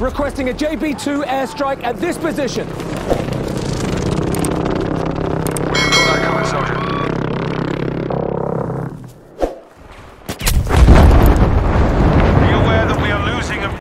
requesting a JB-2 airstrike at this position.